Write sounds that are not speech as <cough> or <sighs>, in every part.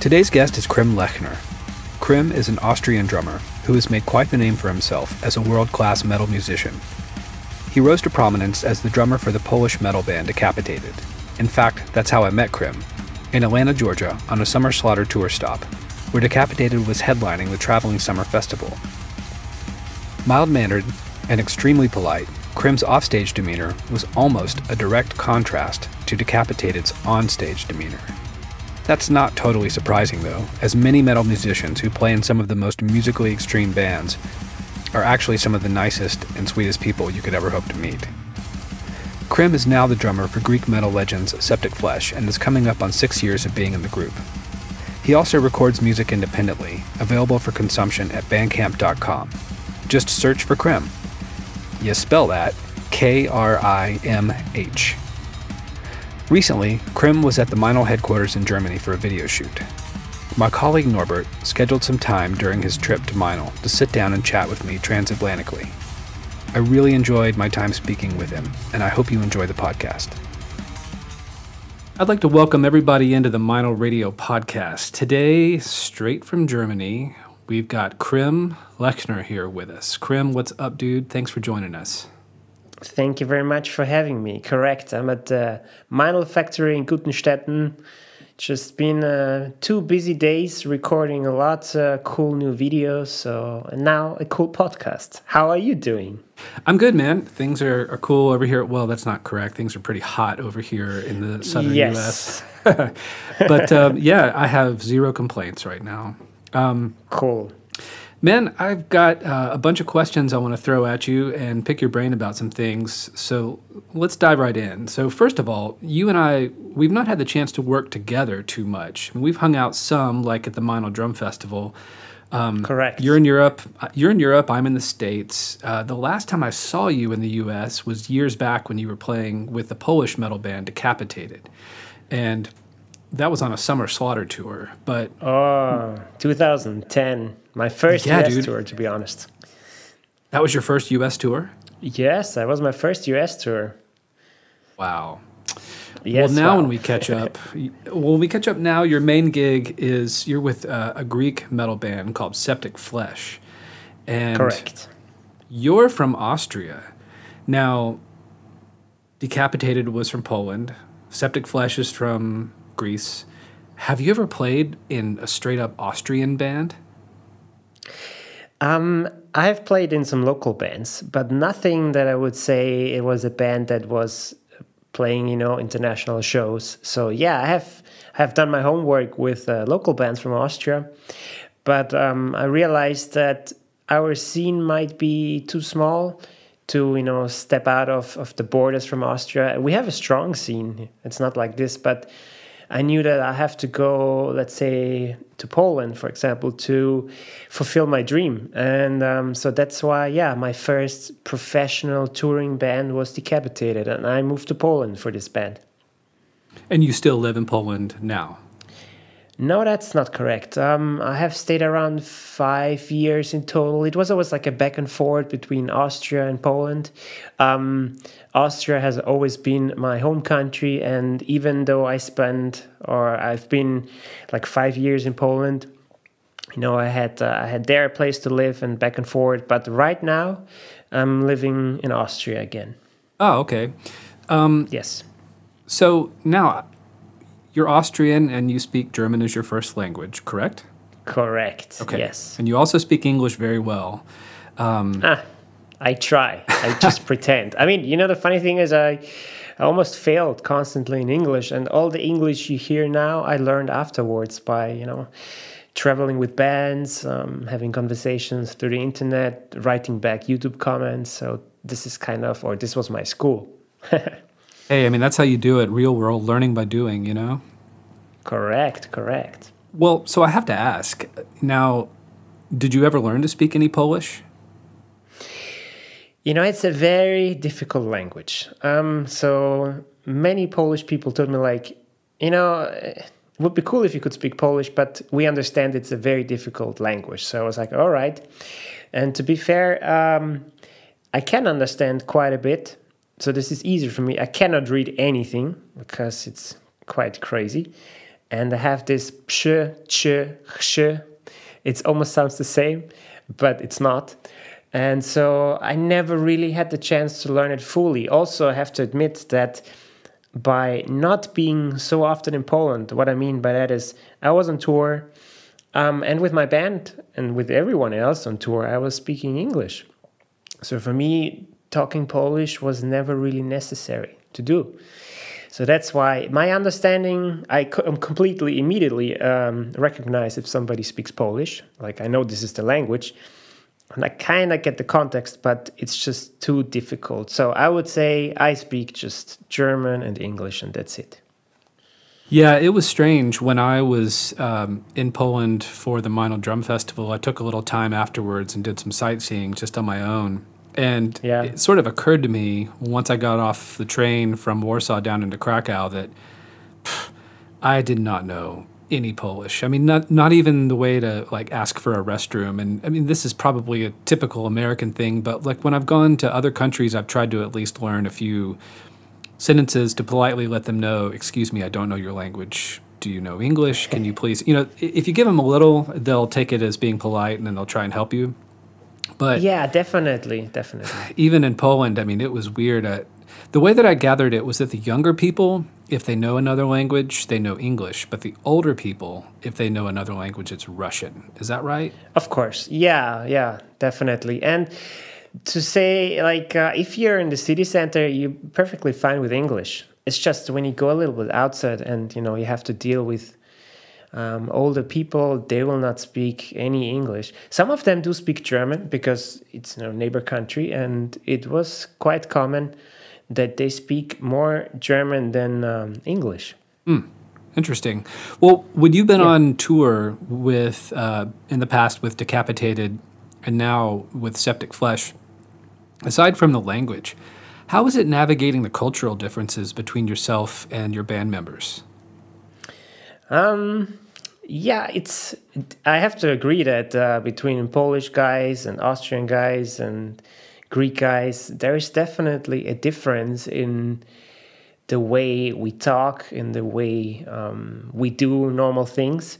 Today's guest is Krimh Lechner. Krimh is an Austrian drummer who has made quite the name for himself as a world class metal musician. He rose to prominence as the drummer for the Polish metal band Decapitated. In fact, that's how I met Krimh, in Atlanta, Georgia, on a Summer Slaughter tour stop, where Decapitated was headlining the traveling summer festival. Mild mannered and extremely polite, Krimh's offstage demeanor was almost a direct contrast to Decapitated's onstage demeanor. That's not totally surprising, though, as many metal musicians who play in some of the most musically extreme bands are actually some of the nicest and sweetest people you could ever hope to meet. Krimh is now the drummer for Greek metal legends Septicflesh and is coming up on six years of being in the group. He also records music independently, available for consumption at bandcamp.com. Just search for Krimh. You spell that K R I M H. Recently, Krimh was at the Meinl headquarters in Germany for a video shoot. My colleague Norbert scheduled some time during his trip to Meinl to sit down and chat with me transatlantically. I really enjoyed my time speaking with him, and I hope you enjoy the podcast. I'd like to welcome everybody into the Meinl Radio podcast. Today, straight from Germany, we've got Krimh Lechner here with us. Krimh, what's up, dude? Thanks for joining us. Thank you very much for having me. Correct. I'm at the Meinl factory in Gutenstetten. Just been uh, two busy days recording a lot of cool new videos. So and now a cool podcast. How are you doing? I'm good, man. Things are, are cool over here. Well, that's not correct. Things are pretty hot over here in the southern yes. U.S. <laughs> but um, yeah, I have zero complaints right now. Um, cool. Man, I've got uh, a bunch of questions I want to throw at you and pick your brain about some things. So let's dive right in. So, first of all, you and I, we've not had the chance to work together too much. I mean, we've hung out some, like at the Meinl Drum Festival. Um, Correct. You're in Europe. Uh, you're in Europe. I'm in the States. Uh, the last time I saw you in the U.S. was years back when you were playing with the Polish metal band Decapitated, and that was on a Summer Slaughter tour. But oh, 2010. My first yeah, US dude. tour, to be honest. That was your first US tour? Yes, that was my first US tour. Wow. Yes, well, now when we catch up, <laughs> when we catch up now, your main gig is you're with uh, a Greek metal band called Septicflesh, and correct. You're from Austria. Now, Decapitated was from Poland. Septicflesh is from Greece. Have you ever played in a straight up Austrian band? Um, I've played in some local bands, but nothing that I would say it was a band that was playing, you know, international shows. So yeah, I have I have done my homework with uh, local bands from Austria, but um, I realized that our scene might be too small to you know step out of, of the borders from Austria. We have a strong scene. It's not like this, but I knew that I have to go, let's say, to Poland, for example, to fulfill my dream. And um, so that's why, yeah, my first professional touring band was Decapitated, and I moved to Poland for this band. And you still live in Poland now? No, that's not correct. Um, I have stayed around five years in total. It was always like a back and forth between Austria and Poland. Um, Austria has always been my home country, and even though I spent or I've been like five years in Poland, you know, I had uh, I had there a place to live and back and forth. But right now, I'm living in Austria again. Oh, okay. Um, yes. So now you're Austrian and you speak German as your first language, correct? Correct. Okay. Yes. And you also speak English very well. Um, ah, I try. I just <laughs> pretend. I mean, you know, the funny thing is, I, I almost failed constantly in English, and all the English you hear now, I learned afterwards by, you know, traveling with bands, um, having conversations through the internet, writing back YouTube comments. So this is kind of, or this was my school. <laughs> Hey, I mean, that's how you do it real world learning by doing, you know? Correct, correct. Well, so I have to ask now, did you ever learn to speak any Polish? You know, it's a very difficult language. Um, so many Polish people told me, like, you know, it would be cool if you could speak Polish, but we understand it's a very difficult language. So I was like, all right. And to be fair, um, I can understand quite a bit so this is easier for me. I cannot read anything because it's quite crazy. and I have this sh, ch, sh. It almost sounds the same, but it's not. And so I never really had the chance to learn it fully. Also, I have to admit that by not being so often in Poland, what I mean by that is I was on tour, um, and with my band and with everyone else on tour, I was speaking English. So for me, talking Polish was never really necessary to do. So that's why my understanding, I am completely immediately um, recognize if somebody speaks Polish. Like I know this is the language, and I kind of get the context, but it's just too difficult. So I would say I speak just German and English, and that's it. Yeah, it was strange when I was um, in Poland for the Meinl Drum Festival. I took a little time afterwards and did some sightseeing just on my own. And yeah. it sort of occurred to me once I got off the train from Warsaw down into Krakow that pff, I did not know any Polish. I mean, not not even the way to like ask for a restroom. And I mean, this is probably a typical American thing, but like when I've gone to other countries, I've tried to at least learn a few sentences to politely let them know, "Excuse me, I don't know your language. Do you know English? Can you <laughs> please?" You know, if you give them a little, they'll take it as being polite, and then they'll try and help you. But yeah, definitely, definitely. <sighs> Even in Poland, I mean, it was weird. Uh, the way that I gathered it was that the younger people, if they know another language, they know English. But the older people, if they know another language, it's Russian. Is that right? Of course. Yeah, yeah, definitely. And to say, like, uh, if you're in the city center, you're perfectly fine with English. It's just when you go a little bit outside and, you know, you have to deal with um, older people, they will not speak any English. Some of them do speak German because it's a you know, neighbor country, and it was quite common that they speak more German than um, English. Mm, interesting. Well, when you've been yeah. on tour with uh, in the past with Decapitated, and now with Septicflesh, aside from the language, how is it navigating the cultural differences between yourself and your band members? Um, yeah, it's. I have to agree that uh, between Polish guys and Austrian guys and Greek guys, there is definitely a difference in the way we talk, in the way um, we do normal things.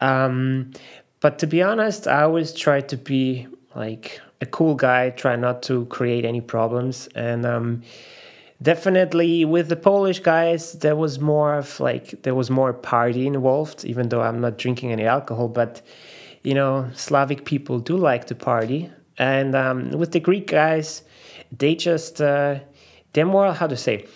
Um, but to be honest, I always try to be like a cool guy, try not to create any problems. And um, definitely with the Polish guys, there was more of like, there was more party involved, even though I'm not drinking any alcohol. But, you know, Slavic people do like to party. And um, with the Greek guys, they just uh, they're more how to say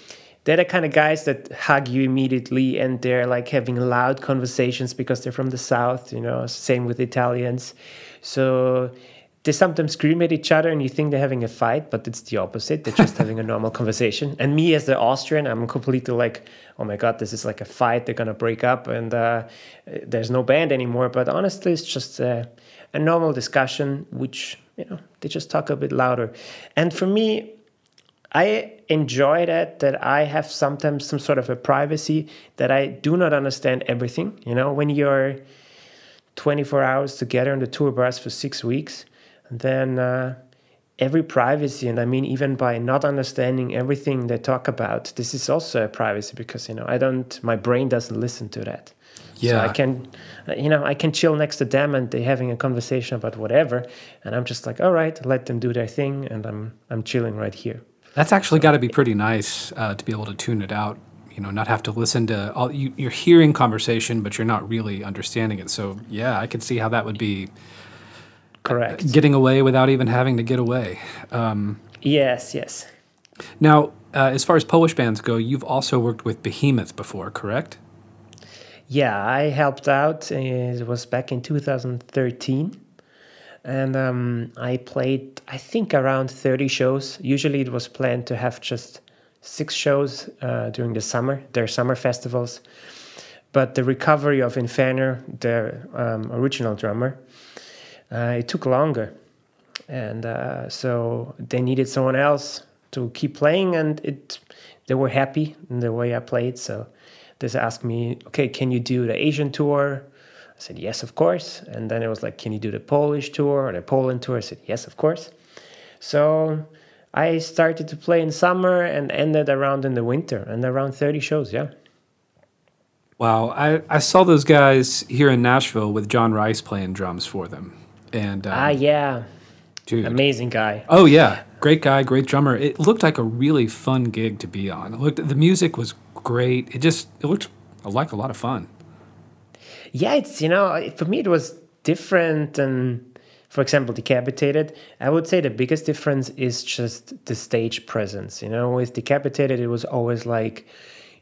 they're the kind of guys that hug you immediately and they're like having loud conversations because they're from the south you know same with italians so they sometimes scream at each other and you think they're having a fight but it's the opposite. They're just <laughs> having a normal conversation. And me as the austrian i'm completely like oh my god this is like a fight. They're gonna break up and uh, there's no band anymore. But honestly it's just a, a normal discussion which you know they just talk a bit louder. And for me i enjoy that that i have sometimes some sort of a privacy that i do not understand everything. You know when you're 24 hours together on the tour bus for six weeks then uh, every privacy and i mean even by not understanding everything they talk about this is also a privacy because you know i don't my brain doesn't listen to that yeah. So I can, you know, I can chill next to them and they're having a conversation about whatever, and I'm just like, all right, let them do their thing, and I'm I'm chilling right here. That's actually so, got to be pretty nice uh, to be able to tune it out. You know, not have to listen to all. You, you're hearing conversation, but you're not really understanding it. So yeah, I could see how that would be. Correct. Getting away without even having to get away. Um, yes. Yes. Now, uh, as far as Polish bands go, you've also worked with Behemoth before, correct? Yeah, I helped out. It was back in 2013. And um, I played, I think, around 30 shows. Usually it was planned to have just six shows uh, during the summer, their summer festivals. But the recovery of Inferno, their um, original drummer, uh, it took longer. And uh, so they needed someone else to keep playing, and it they were happy in the way I played. So they asked me, okay, can you do the Asian tour? I said, yes, of course. And then it was like, can you do the Polish tour or the Poland tour? I said, yes, of course. So I started to play in summer and ended around in the winter and around 30 shows, yeah. Wow, I, I saw those guys here in Nashville with John Rice playing drums for them, and um, Ah, yeah, dude, amazing guy. oh yeah, great guy, great drummer. It looked like a really fun gig to be on. It looked the music was great. It just it looked like a lot of fun. Yeah, it's you know for me it was different than, for example, Decapitated. I would say the biggest difference is just the stage presence. You know, with Decapitated it was always like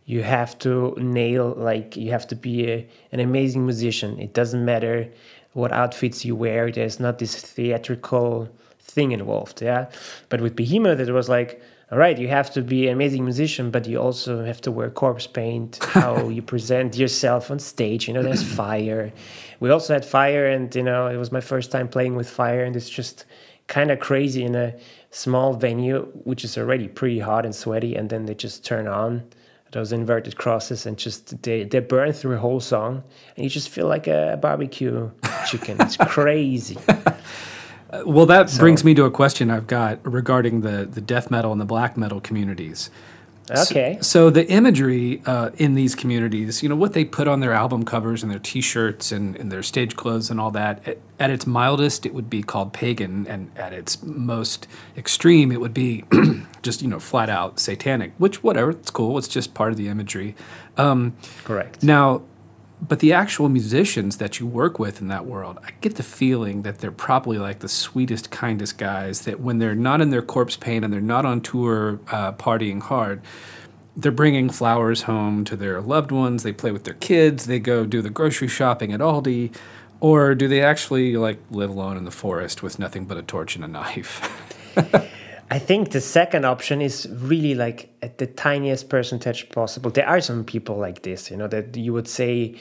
you have to nail like you have to be a, an amazing musician. It doesn't matter what outfits you wear. There's not this theatrical thing involved. Yeah, but with Behemoth it was like all right, you have to be an amazing musician, but you also have to wear corpse paint, <laughs> how you present yourself on stage. You know, there's <clears throat> fire. We also had fire, and, you know, it was my first time playing with fire, and it's just kind of crazy in a small venue, which is already pretty hot and sweaty, and then they just turn on those inverted crosses and just they, they burn through a whole song, and you just feel like a barbecue <laughs> chicken. It's crazy. Well, that brings me to a question I've got regarding the the death metal and the black metal communities. Okay. So, so the imagery uh, in these communities, you know, what they put on their album covers and their T-shirts and, and their stage clothes and all that, at, at its mildest, it would be called pagan, and at its most extreme, it would be <clears throat> just you know flat out satanic. Which whatever, it's cool. It's just part of the imagery. Um, Correct. now, but the actual musicians that you work with in that world, I get the feeling that they're probably like the sweetest, kindest guys. That when they're not in their corpse paint and they're not on tour uh, partying hard, they're bringing flowers home to their loved ones. They play with their kids. They go do the grocery shopping at Aldi. Or do they actually like live alone in the forest with nothing but a torch and a knife? <laughs> I think the second option is really like at the tiniest percentage possible. There are some people like this, you know, that you would say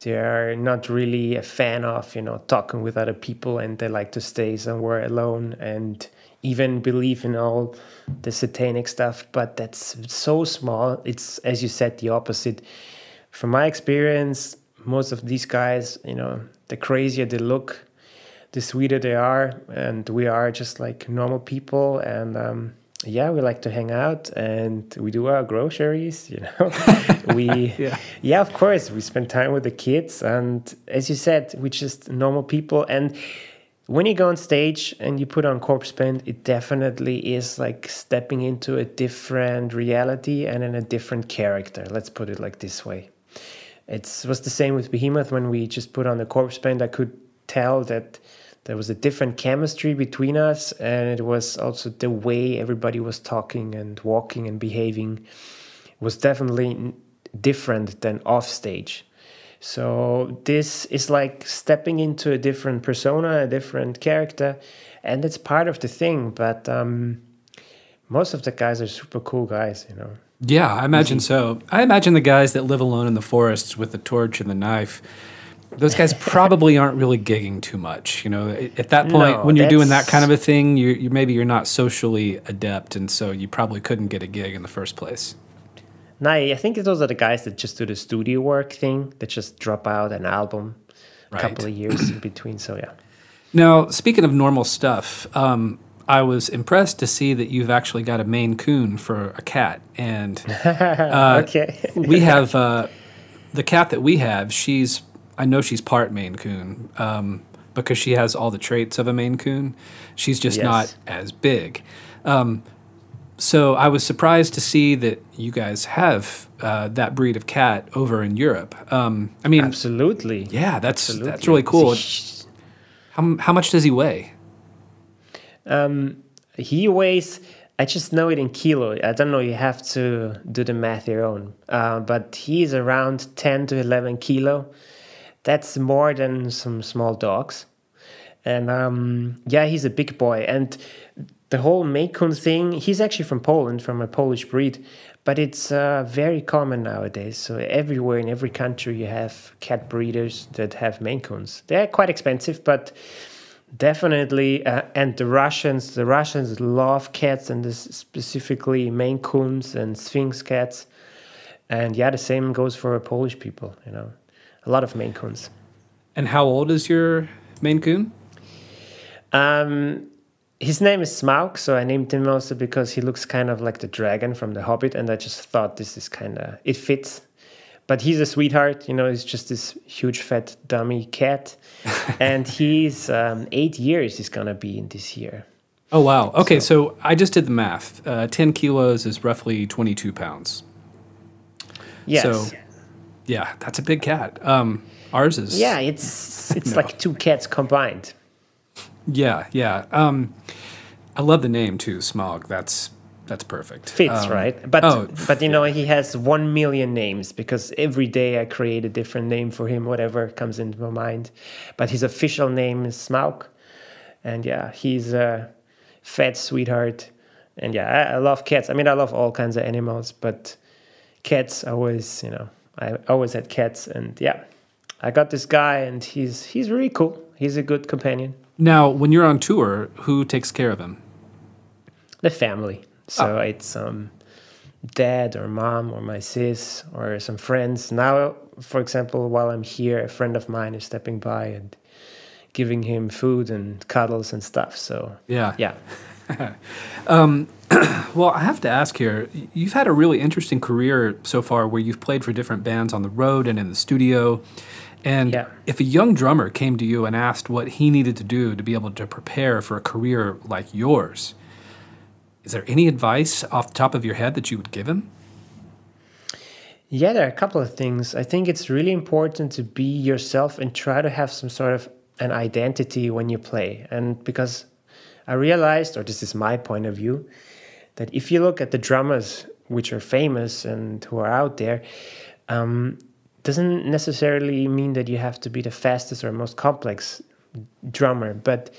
they are not really a fan of, you know, talking with other people and they like to stay somewhere alone and even believe in all the satanic stuff. But that's so small. It's, as you said, the opposite. From my experience, most of these guys, you know, the crazier they look, the sweeter they are and we are just like normal people and um, yeah we like to hang out and we do our groceries you know? <laughs> We Yeah. yeah of course we spend time with the kids and as you said we're just normal people and when you go on stage and you put on corpse paint it definitely is like stepping into a different reality and in a different character let's put it like this way. It was the same with behemoth when we just put on the corpse paint i could tell that there was a different chemistry between us and it was also the way everybody was talking and walking and behaving was definitely different than off stage so this is like stepping into a different persona a different character and it's part of the thing but um, most of the guys are super cool guys you know Yeah, I imagine so. I imagine the guys that live alone in the forests with the torch and the knife. Those guys <laughs> probably aren't really gigging too much, you know. At at that point, No, when you're doing that kind of a thing, you, you maybe you're not socially adept, and so you probably couldn't get a gig in the first place. No, I think those are the guys that just do the studio work thing, that just drop out an album a Right. couple of years in between. So yeah. Now, speaking of normal stuff, um, I was impressed to see that you've actually got a Maine Coon for a cat, and <laughs> okay. we have uh, the cat that we have. She's I know she's part Maine Coon um, because she has all the traits of a Maine Coon. She's just Yes. not as big. Um, so I was surprised to see that you guys have uh, that breed of cat over in Europe. Um, I mean, Absolutely. yeah, that's Absolutely. that's really cool. How, how much does he weigh? He weighs. I just know it in kilo. I don't know. You have to do the math your own. Uh, but he's around ten to eleven kilo. That's more than some small dogs. And um, yeah, he's a big boy. And the whole Coon thing, he's actually from Poland, from a Polish breed, but it's uh, very common nowadays. So everywhere in every country, you have cat breeders that have Maine Coons. They're quite expensive, but definitely. Uh, and the Russians, the Russians love cats, and specifically Maine Coons and Sphynx cats. And yeah, the same goes for Polish people. You know, a lot of Maine Coons. And how old is your Maine Coon? Um, his name is Smaug, so I named him also because he looks kind of like the dragon from The Hobbit, and I just thought this is kind of it fits. but he's a sweetheart. You know, he's just this huge fat dummy cat, <laughs> and he's um, eight years. He's gonna be in this year. Oh wow. Okay, so, so I just did the math. Uh, Ten kilos is roughly twenty-two pounds. Yes. So, yeah, that's a big cat. Um, ours is. Yeah, it's it's no. like two cats combined. Yeah, yeah. Um, I love the name too, Smaug. That's that's perfect. Fits um, right, but oh, but you know he has one million names because every day I create a different name for him, whatever comes into my mind. But his official name is Smaug, and yeah, he's a fat sweetheart. And yeah, I, I love cats. I mean, I love all kinds of animals, but cats always, you know, I always had cats, and yeah, I got this guy, and he's he's really cool. He's a good companion. Now, when you're on tour, who takes care of him? The family. So oh. it's um, dad or mom or my sis or some friends. Now, for example, while I'm here, a friend of mine is stepping by and giving him food and cuddles and stuff. So yeah, yeah. <laughs> um, <clears throat> well, I have to ask here. You've had a really interesting career so far, where you've played for different bands on the road and in the studio. And yeah. if a young drummer came to you and asked what he needed to do to be able to prepare for a career like yours, is there any advice off the top of your head that you would give him? Yeah, there are a couple of things. I think it's really important to be yourself and try to have some sort of an identity when you play. And because I realized, or this is my point of view, that if you look at the drummers which are famous and who are out there, um, doesn't necessarily mean that you have to be the fastest or most complex drummer, but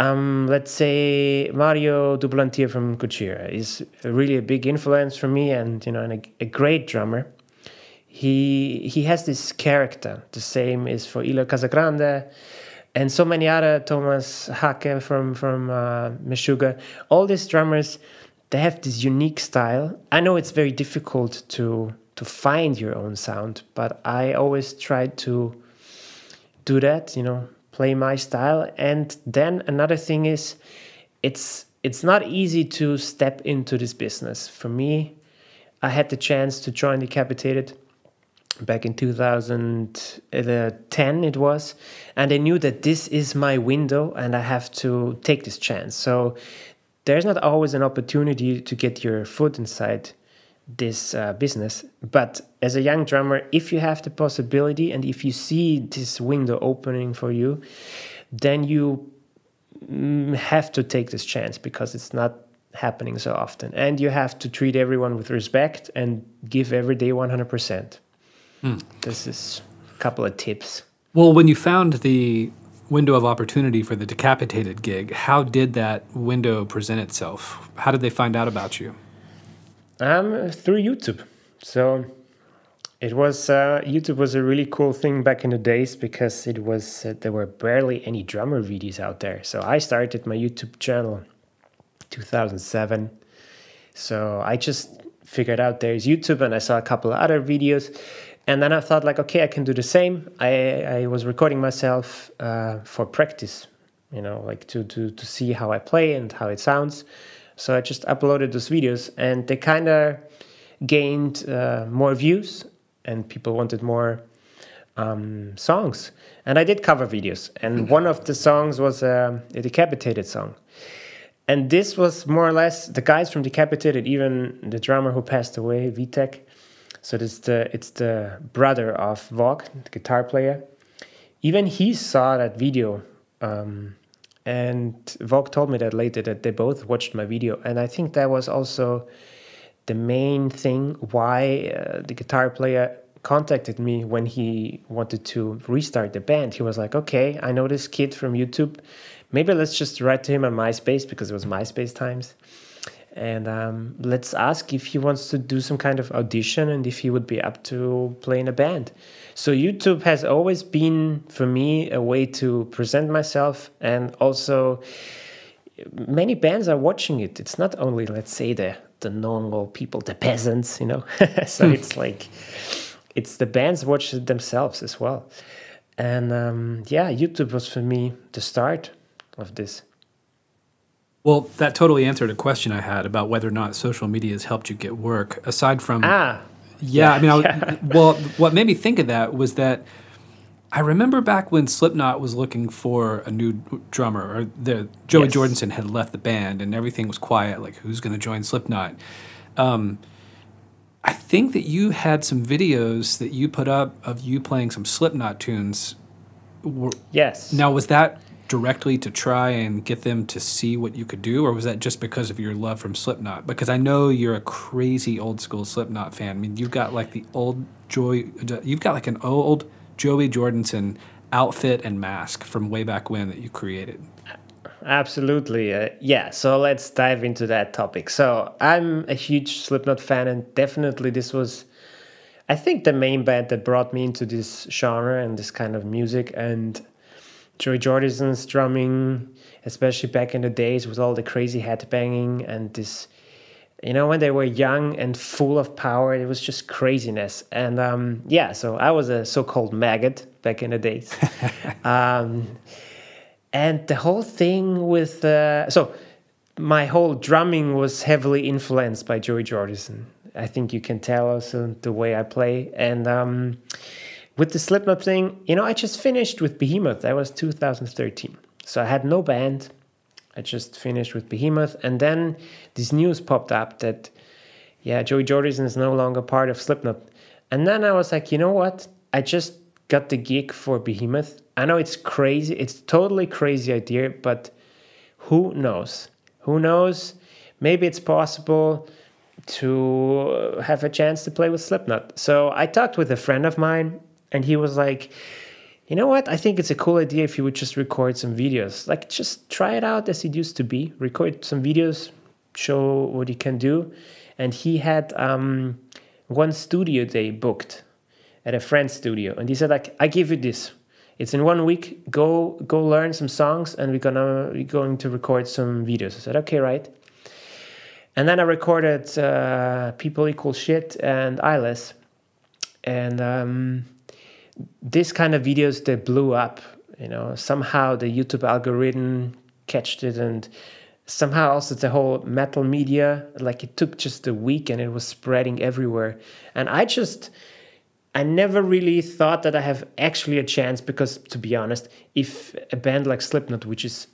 um, let's say Mario Duplantier from Gojira is really a big influence for me, and you know, and a, a, great drummer. He he has this character. The same is for Eloy Casagrande, and so many other Tomas Haake from from uh, Meshuggah. All these drummers, they have this unique style. I know it's very difficult to to find your own sound, but I always try to do that, you know, play my style. And then another thing is it's it's not easy to step into this business. For me, I had the chance to join Decapitated back in 2010 it was and i knew that this is my window and i have to take this chance so there's not always an opportunity to get your foot inside this uh, business. But as a young drummer, if you have the possibility and if you see this window opening for you, then you mm, have to take this chance because it's not happening so often. And you have to treat everyone with respect and give every day 100%. Hmm. This is a couple of tips. Well, when you found the window of opportunity for the decapitated gig, how did that window present itself? How did they find out about you? Um, through YouTube. So it was uh, YouTube was a really cool thing back in the days because it was uh, there were barely any drummer videos out there. So I started my YouTube channel 2007. So I just figured out there's YouTube and I saw a couple of other videos. And then I thought like, okay, I can do the same. I, I was recording myself uh, for practice, you know, like to, to, to see how I play and how it sounds. So I just uploaded those videos, and they kind of gained uh, more views, and people wanted more um, songs. And I did cover videos, and mm-hmm. one of the songs was uh, a decapitated song. And this was more or less the guys from Decapitated, even the drummer who passed away, Vitek. So it's the it's the brother of Vogg, the guitar player. Even he saw that video um, and Vogg told me that later that they both watched my video. And I think that was also the main thing why uh, the guitar player contacted me when he wanted to restart the band. He was like, okay, I know this kid from YouTube. Maybe let's just write to him on MySpace because it was MySpace times. And um, let's ask if he wants to do some kind of audition and if he would be up to play in a band. So YouTube has always been for me a way to present myself and also many bands are watching it. It's not only let's say the the normal people, the peasants, you know. <laughs> so hmm. it's like it's the bands watch it themselves as well. And um, yeah, YouTube was for me the start of this. Well, that totally answered a question I had about whether or not social media has helped you get work. Aside from ah, Yeah, I mean, I <laughs> well, what made me think of that was that I remember back when Slipknot was looking for a new drummer, or the Joey Yes. Jordison had left the band, and everything was quiet. Like, who's going to join Slipknot? Um, I think that you had some videos that you put up of you playing some Slipknot tunes. Yes. Now, was that directly to try and get them to see what you could do, or was that just because of your love from Slipknot? Because I know you're a crazy old school Slipknot fan. I mean, you've got like the old Joey, you've got like an old Joey Jordison outfit and mask from way back when that you created. Absolutely. Uh, yeah. So let's dive into that topic. So I'm a huge Slipknot fan, and definitely this was, I think, the main band that brought me into this genre and this kind of music. And Joey Jordison's drumming, especially back in the days with all the crazy head banging and this, you know, when they were young and full of power, it was just craziness. And um, yeah, so I was a so called maggot back in the days. <laughs> um, and the whole thing with uh, so my whole drumming was heavily influenced by Joey Jordison. I think you can tell also the way I play. And um, with the Slipknot thing, you know, I just finished with Behemoth. That was 2013. So I had no band. I just finished with Behemoth, and then this news popped up that yeah, Joey Jordison is no longer part of Slipknot. And then I was like, you know what? I just got the gig for Behemoth. I know it's crazy. It's totally crazy idea, but who knows? Who knows? Maybe it's possible to have a chance to play with Slipknot. So I talked with a friend of mine, and he was like, you know what? I think it's a cool idea if you would just record some videos. Like, just try it out as it used to be. Record some videos, show what you can do. And he had um, one studio day booked at a friend's studio, and he said, like, I give you this. It's in one week. Go go learn some songs, and we're gonna we're going to record some videos. I said, okay, right. And then I recorded uh, People Equal Shit and Eyeless. And um, this kind of videos, they blew up. You know, somehow the YouTube algorithm catched it and somehow also the whole metal media, like it took just a week and it was spreading everywhere. And I just, I never really thought that I have actually a chance because, to be honest, if a band like Slipknot, which is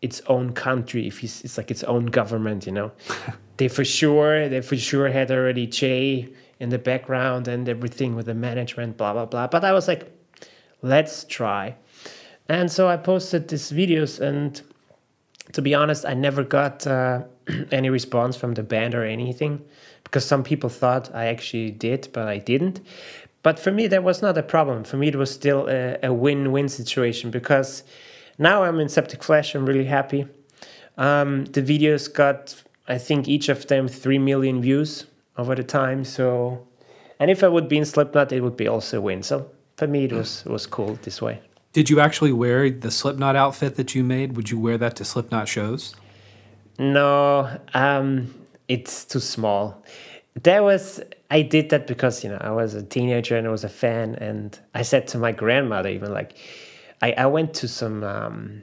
its own country, if it's, it's like its own government, you know, <laughs> they for sure, they for sure had already Jay in the background and everything with the management, blah blah blah. But I was like, let's try, and so I posted these videos, and to be honest, I never got uh, <clears throat> any response from the band or anything because some people thought I actually did, but I didn't. But for me, that was not a problem. For me, it was still a, a win-win situation because now I'm in Septicflesh. I'm really happy. Um, the videos got, I think, each of them three million views over the time. So, and if I would be in Slipknot, it would be also a win. So for me, it was it was cool this way. Did you actually wear the Slipknot outfit that you made? Would you wear that to Slipknot shows? No, um, it's too small. There was I did that because you know I was a teenager and I was a fan, and I said to my grandmother even like, I I went to some um,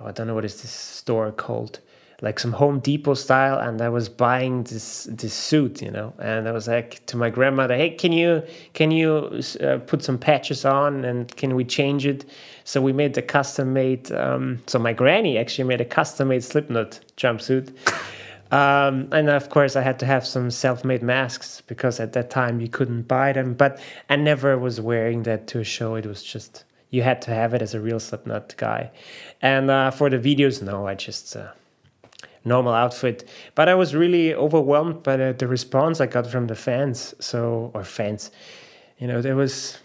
oh, I don't know what is this store called, like some Home Depot style, and I was buying this this suit, you know, and I was like to my grandmother, hey, can you can you uh, put some patches on and can we change it? So we made the custom made. Um, so my granny actually made a custom made Slipknot jumpsuit. <laughs> Um, and of course, I had to have some self-made masks because at that time you couldn't buy them. But I never was wearing that to a show. It was just you had to have it as a real Slipknot guy. And uh, for the videos, no, I just uh, normal outfit. But I was really overwhelmed by the, the response I got from the fans. So or fans, you know, there was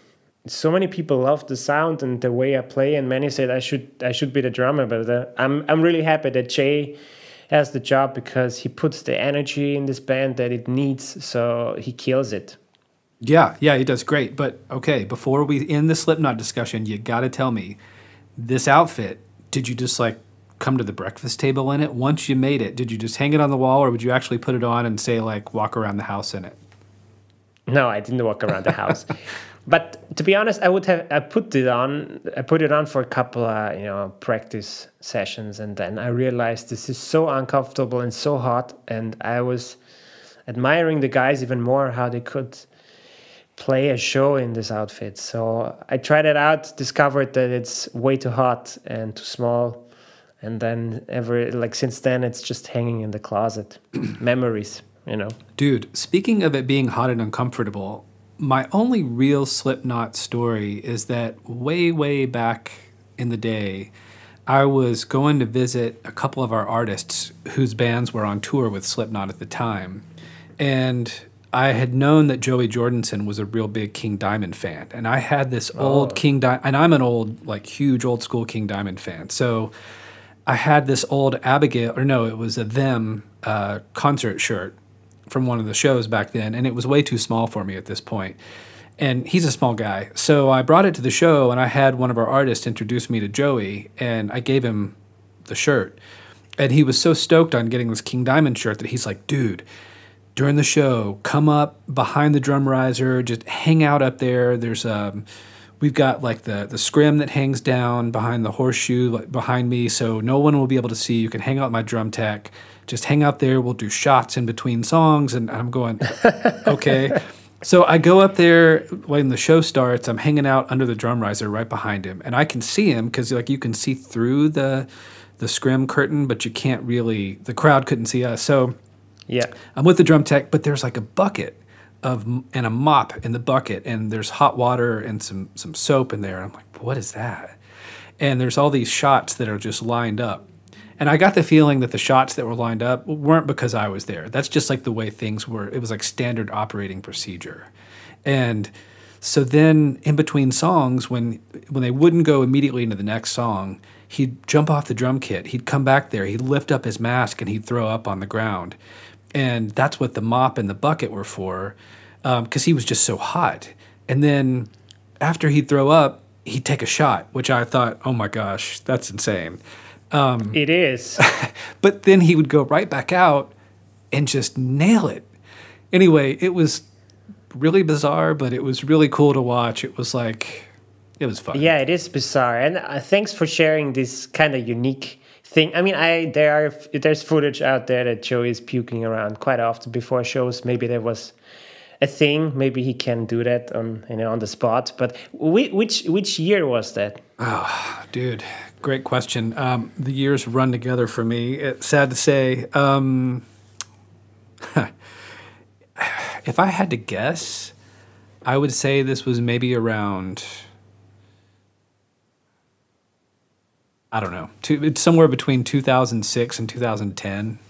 so many people loved the sound and the way I play, and many said I should I should be the drummer. But uh, I'm I'm really happy that Jay has the job because he puts the energy in this band that it needs. So he kills it. Yeah, yeah, he does great. But okay, before we end the Slipknot discussion, you got to tell me this outfit. Did you just like come to the breakfast table in it? Once you made it, did you just hang it on the wall, or would you actually put it on and say like walk around the house in it? No, I didn't walk around the house. <laughs> But to be honest, I would have I put it on. I put it on for a couple of you know practice sessions, and then I realized this is so uncomfortable and so hot. And I was admiring the guys even more how they could play a show in this outfit. So I tried it out, discovered that it's way too hot and too small. And then ever like since then it's just hanging in the closet. <clears throat> Memories, you know. Dude, speaking of it being hot and uncomfortable, my only real Slipknot story is that way, way back in the day, I was going to visit a couple of our artists whose bands were on tour with Slipknot at the time. And I had known that Joey Jordison was a real big King Diamond fan, and I had this old oh. King Diamond, and I'm an old, like, huge old school King Diamond fan. So I had this old Abigail, or no, it was a Them uh, concert shirt from one of the shows back then, and it was way too small for me at this point. And he's a small guy, so I brought it to the show, and I had one of our artists introduce me to Joey, and I gave him the shirt, and he was so stoked on getting this King Diamond shirt that he's like, dude during the show, come up behind the drum riser, just hang out up there. There's um, we've got like the the scrim that hangs down behind the horseshoe like behind me, so no one will be able to see. You can hang out my drum tech. Just hang out there. We'll do shots in between songs, and I'm going, <laughs> okay. So I go up there when the show starts. I'm hanging out under the drum riser right behind him, and I can see him because like you can see through the the scrim curtain, but you can't really. The crowd couldn't see us, so Yeah. I'm with the drum tech, but there's like a bucket of and a mop in the bucket, and there's hot water and some some soap in there. I'm like, what is that? And there's all these shots that are just lined up. And I got the feeling that the shots that were lined up weren't because I was there. That's just like the way things were. It was like standard operating procedure. And so then in between songs, when when they wouldn't go immediately into the next song, he'd jump off the drum kit. He'd come back there. He'd lift up his mask and he'd throw up on the ground and that's what the mop and the bucket were for because he was just so hot. And then after he'd throw up he'd take a shot which i thought oh my gosh that's insane. It is. <laughs> but then he would go right back out and just nail it. Anyway it was really bizarre but it was really cool to watch. It was like it was fun. Yeah, it is bizarre, and uh, thanks for sharing this kind of unique thing. I mean, I there are there's footage out there that Joey is puking around quite often before shows. Maybe there was a thing. Maybe he can do that on you know on the spot. But which which year was that? Oh, Dude, great question. Um, the years run together for me. It's sad to say. Um, <sighs> if I had to guess, I would say this was maybe around. I don't know. Two, it's somewhere between 2006 and 2010. <laughs>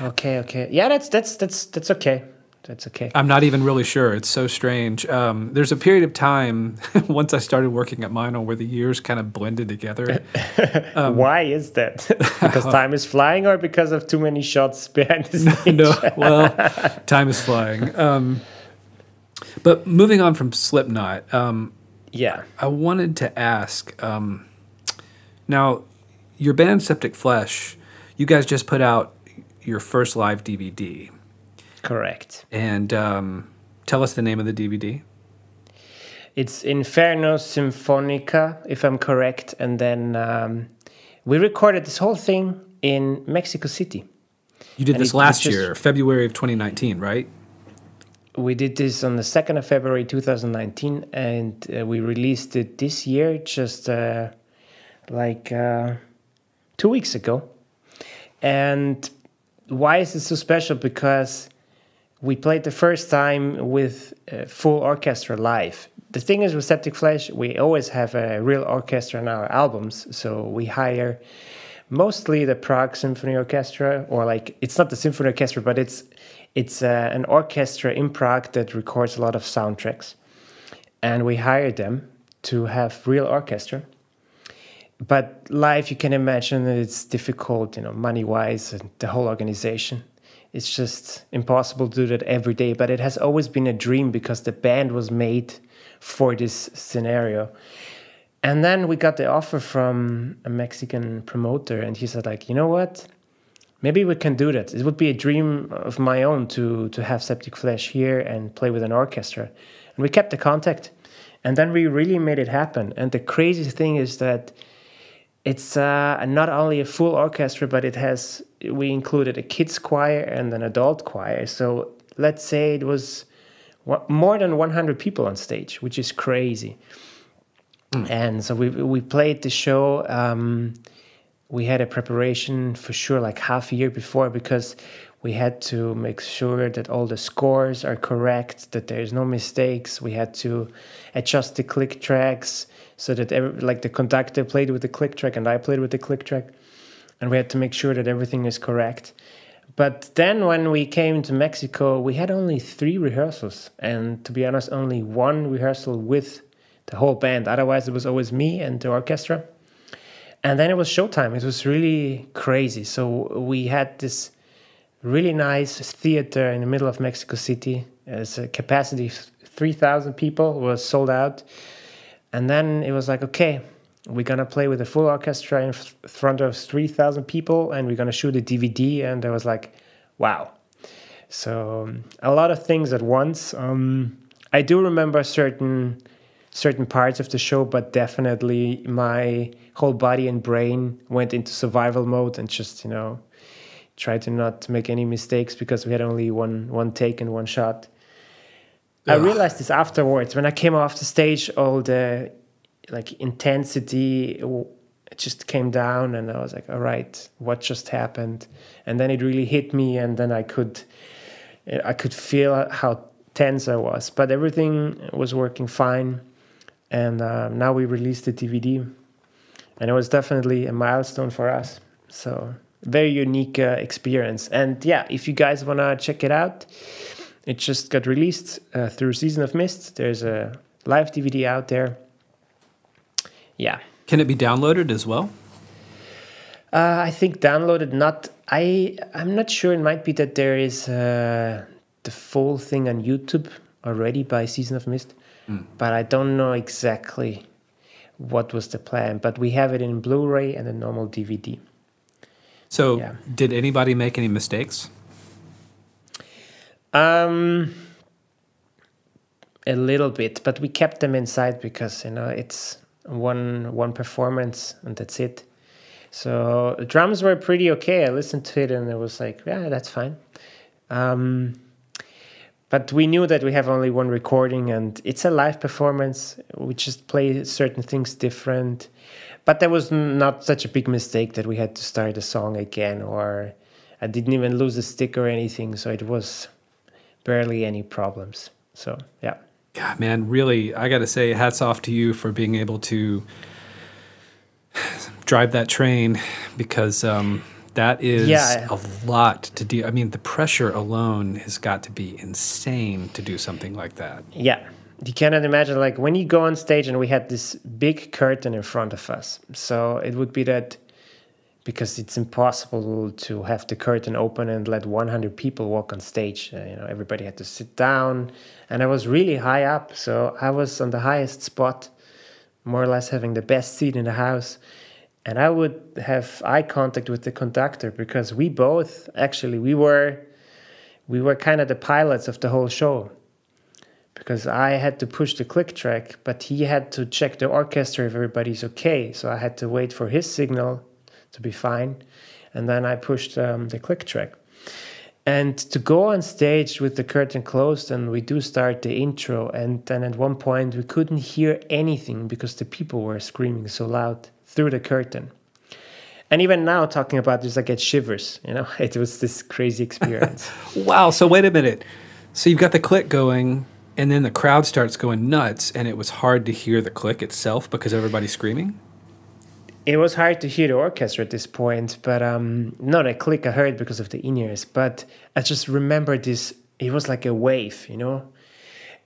Okay, okay, yeah, that's that's that's that's okay. That's okay. I'm not even really sure. It's so strange. Um, there's a period of time <laughs> once I started working at Meinl where the years kind of blended together. <laughs> um, Why is that? because time is flying, or because of too many shots behind the stage? no, well, time is flying. Um, but moving on from Slipknot, um, Yeah. I wanted to ask. Now, your band Septicflesh, you guys just put out your first live DVD, Correct. and um, tell us the name of the DVD. It's Infernus Sinfonica, if I'm correct. And then um, we recorded this whole thing in Mexico City. You did And this last just- year, February of 2019, right? We did this on the 2nd of February 2019, and uh, we released it this year, just uh, like uh, two weeks ago. And why is it so special? Because we played the first time with uh, full orchestra live. The thing is with Septicflesh, we always have a real orchestra in our albums, so we hire mostly the Prague Symphony Orchestra, or like it's not the symphony orchestra, but it's it's uh, an orchestra in Prague that records a lot of soundtracks, and we hire them to have real orchestra. But life you can imagine it's difficult, you know, money wise, and the whole organization. It's just impossible to do that every day. But it has always been a dream because the band was made for this scenario. And then we got the offer from a Mexican promoter, and he said, like, you know what? Maybe we can do that. It would be a dream of my own to to have Septicflesh here and play with an orchestra. And we kept the contact, and then we really made it happen. And the crazy thing is that it's uh, not only a full orchestra, but it has we included a kids choir and an adult choir. So let's say it was more than 100 people on stage, which is crazy. Mm. And so we we played the show. Um, we had a preparation for sure, like half a year before, because we had to make sure that all the scores are correct, that there's no mistakes. We had to adjust the click tracks so that every, like the conductor played with the click track and I played with the click track, and we had to make sure that everything is correct. But then when we came to Mexico, we had only three rehearsals, and to be honest, only one rehearsal with the whole band. Otherwise, it was always me and the orchestra. And then it was showtime. It was really crazy. So we had this really nice theater in the middle of Mexico City. It's a capacity of 3,000 people, was sold out. And then it was like, okay, we're gonna play with a full orchestra in front of 3,000 people and we're gonna shoot a DVD. And I was like, wow. So a lot of things at once. Um, I do remember certain certain parts of the show, but definitely my whole body and brain went into survival mode and just you know try to not make any mistakes because we had only one one take and one shot. I realized this afterwards when I came off the stage. All the like intensity it just came down, and I was like, "All right, what just happened?" And then it really hit me, and then I could I could feel how tense I was, but everything was working fine. And uh, now we released the DVD, and it was definitely a milestone for us. So very unique uh, experience. And yeah, if you guys wanna check it out, it just got released uh, through Season of Mist. There's a live DVD out there. Yeah. Can it be downloaded as well? Uh, I think downloaded. Not. I. I'm not sure. It might be that there is uh, the full thing on YouTube already by Season of Mist, mm. but I don't know exactly what was the plan. But we have it in Blu-ray and a normal DVD. So, yeah. did anybody make any mistakes? Um, a little bit, but we kept them inside because you know it's one one performance and that's it. So the drums were pretty okay. I listened to it and it was like, yeah, that's fine. Um, but we knew that we have only one recording and it's a live performance. We just play certain things different. But there was not such a big mistake that we had to start the song again, or I didn't even lose a stick or anything. So it was barely any problems. So, yeah. Yeah, man, really, I got to say, hats off to you for being able to drive that train because um, that is yeah. a lot to do. I mean, the pressure alone has got to be insane to do something like that. Yeah you cannot imagine like when you go on stage and we had this big curtain in front of us so it would be that because it's impossible to have the curtain open and let 100 people walk on stage uh, you know everybody had to sit down and i was really high up so i was on the highest spot more or less having the best seat in the house and i would have eye contact with the conductor because we both actually we were we were kind of the pilots of the whole show because I had to push the click track, but he had to check the orchestra if everybody's okay. So I had to wait for his signal to be fine, and then I pushed um, the click track. And to go on stage with the curtain closed, and we do start the intro, and then at one point we couldn't hear anything because the people were screaming so loud through the curtain. And even now, talking about this, I get shivers. You know, <laughs> it was this crazy experience. <laughs> wow! So wait a minute. So you've got the click going, and then the crowd starts going nuts and it was hard to hear the click itself because everybody's screaming it was hard to hear the orchestra at this point but um not a click i heard because of the in-ears but i just remember this it was like a wave you know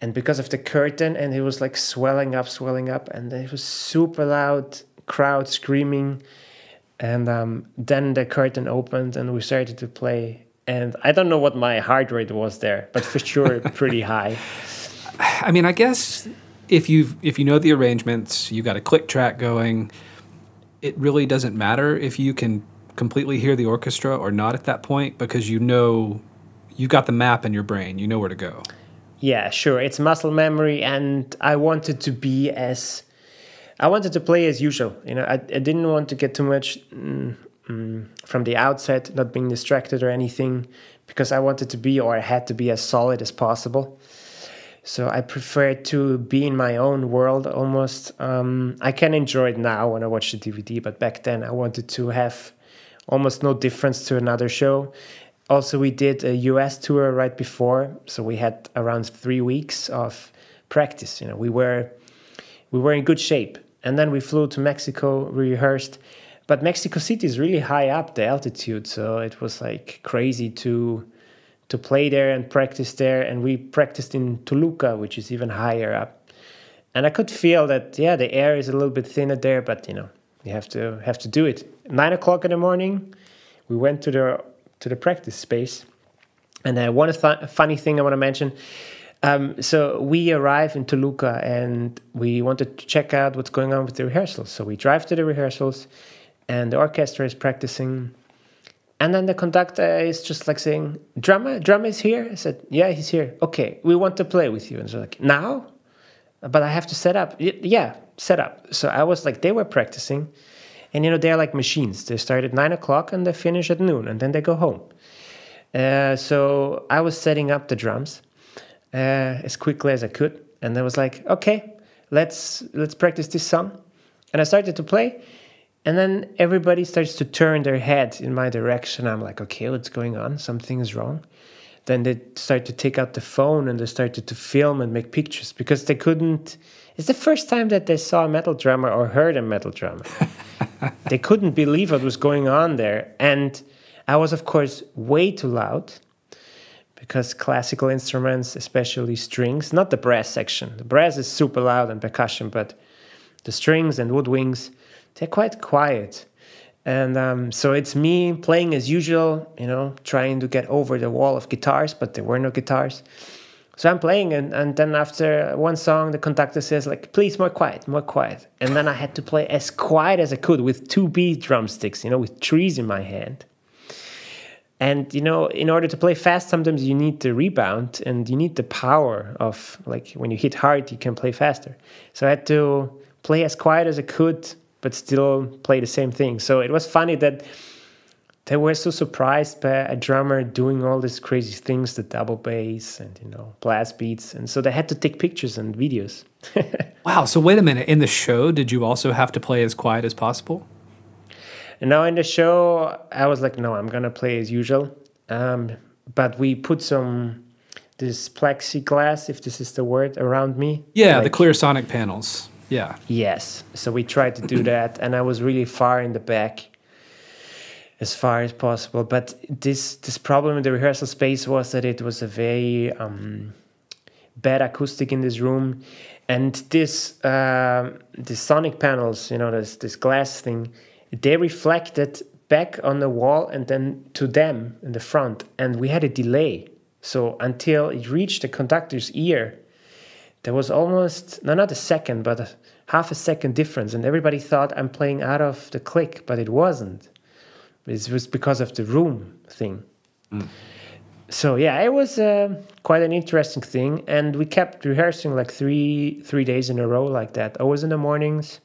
and because of the curtain and it was like swelling up swelling up and it was super loud crowd screaming and um, then the curtain opened and we started to play and i don't know what my heart rate was there but for sure <laughs> pretty high I mean, I guess if you if you know the arrangements, you got a click track going. It really doesn't matter if you can completely hear the orchestra or not at that point because you know you've got the map in your brain. You know where to go. Yeah, sure. It's muscle memory, and I wanted to be as I wanted to play as usual. You know, I, I didn't want to get too much mm, mm, from the outset, not being distracted or anything, because I wanted to be or I had to be as solid as possible. So I prefer to be in my own world almost. Um, I can enjoy it now when I watch the DVD, but back then I wanted to have almost no difference to another show. Also, we did a US tour right before, so we had around three weeks of practice. You know, we were we were in good shape, and then we flew to Mexico, rehearsed. But Mexico City is really high up the altitude, so it was like crazy to to play there and practice there. And we practiced in Toluca, which is even higher up. And I could feel that, yeah, the air is a little bit thinner there, but you know, you have to have to do it. Nine o'clock in the morning, we went to the to the practice space. And uh, one th- funny thing I want to mention. Um, so we arrive in Toluca and we wanted to check out what's going on with the rehearsals. So we drive to the rehearsals, and the orchestra is practicing and then the conductor is just like saying, "Drummer, drummer is here." I said, "Yeah, he's here." Okay, we want to play with you. And so like, "Now?" But I have to set up. Yeah, set up. So I was like, they were practicing, and you know they're like machines. They start at nine o'clock and they finish at noon, and then they go home. Uh, so I was setting up the drums uh, as quickly as I could, and I was like, "Okay, let's let's practice this song." And I started to play, and then everybody starts to turn their head in my direction. I'm like, okay, what's going on? Something is wrong. Then they start to take out the phone and they started to film and make pictures because they couldn't. It's the first time that they saw a metal drummer or heard a metal drummer. <laughs> they couldn't believe what was going on there. And I was, of course, way too loud because classical instruments, especially strings, not the brass section. The brass is super loud and percussion, but the strings and woodwinds they're quite quiet. And um, so it's me playing as usual, you know, trying to get over the wall of guitars, but there were no guitars. So I'm playing, and, and then after one song, the conductor says, like, please, more quiet, more quiet. And then I had to play as quiet as I could with two beat drumsticks, you know, with trees in my hand. And, you know, in order to play fast, sometimes you need the rebound and you need the power of, like, when you hit hard, you can play faster. So I had to play as quiet as I could but still play the same thing. So it was funny that they were so surprised by a drummer doing all these crazy things, the double bass and you know blast beats, and so they had to take pictures and videos. <laughs> wow! So wait a minute. In the show, did you also have to play as quiet as possible? And now in the show, I was like, no, I'm gonna play as usual. Um, but we put some this plexiglass, if this is the word, around me. Yeah, like, the clear sonic panels. Yeah. Yes. So we tried to do <clears throat> that, and I was really far in the back, as far as possible. But this this problem in the rehearsal space was that it was a very um, bad acoustic in this room, and this uh, the sonic panels, you know, this this glass thing, they reflected back on the wall and then to them in the front, and we had a delay. So until it reached the conductor's ear, there was almost no not a second but a half a second difference and everybody thought i'm playing out of the click but it wasn't. It was because of the room thing. Mm. so yeah it was uh, quite an interesting thing and we kept rehearsing like three three days in a row like that. Always in the mornings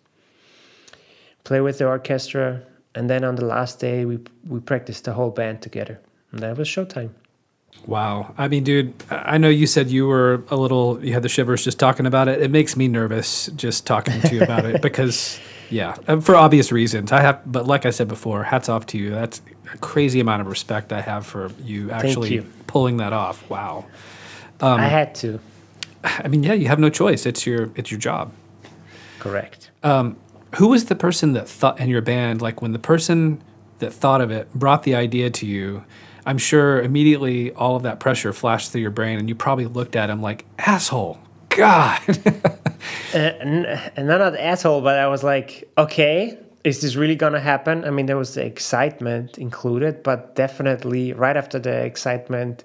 play with the orchestra and then on the last day we we practiced the whole band together. And that was showtime Wow. I mean, dude, I know you said you were a little, you had the shivers just talking about it. It makes me nervous just talking to you about it <laughs> because, yeah, uh, for obvious reasons. I have, but like I said before, hats off to you. That's a crazy amount of respect I have for you actually you. pulling that off. Wow. Um, I had to. I mean, yeah, you have no choice. It's your, it's your job. Correct. Um, who was the person that thought in your band, like when the person that thought of it brought the idea to you, I'm sure immediately all of that pressure flashed through your brain, and you probably looked at him like, asshole, God. <laughs> uh, and not an asshole, but I was like, okay, is this really going to happen? I mean, there was the excitement included, but definitely right after the excitement,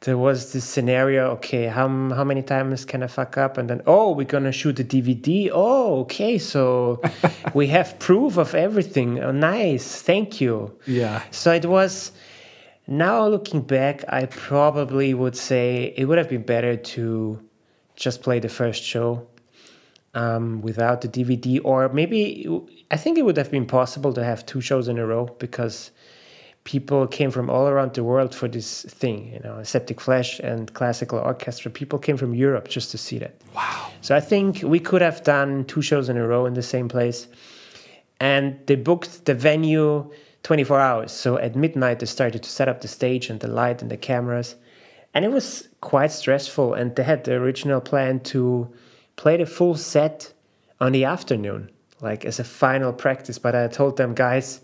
there was this scenario okay how, how many times can i fuck up? And then oh we're gonna shoot a dvd oh okay so <laughs> we have proof of everything. Oh nice thank you. Yeah. So it was now, looking back, I probably would say it would have been better to just play the first show um, without the DVD, or maybe I think it would have been possible to have two shows in a row because people came from all around the world for this thing. You know, Septicflesh and classical orchestra. People came from Europe just to see that. Wow. So I think we could have done two shows in a row in the same place. And they booked the venue 24 hours. So at midnight, they started to set up the stage and the light and the cameras. And it was quite stressful. And they had the original plan to play the full set on the afternoon, like as a final practice. But I told them, guys,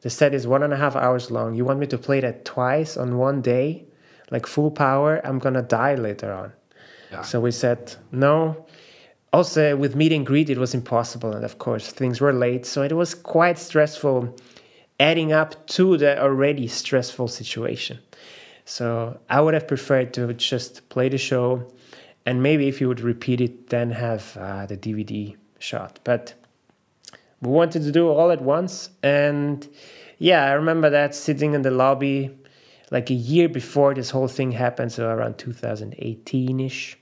the set is one and a half hours long. You want me to play that twice on one day, like full power? I'm gonna die later on. Yeah. So we said no. Also, with meet and greet, it was impossible, and of course, things were late, so it was quite stressful, adding up to the already stressful situation. So I would have preferred to just play the show, and maybe if you would repeat it, then have uh, the DVD shot. But we wanted to do it all at once, and yeah, I remember that sitting in the lobby like a year before this whole thing happened, so around 2018 ish.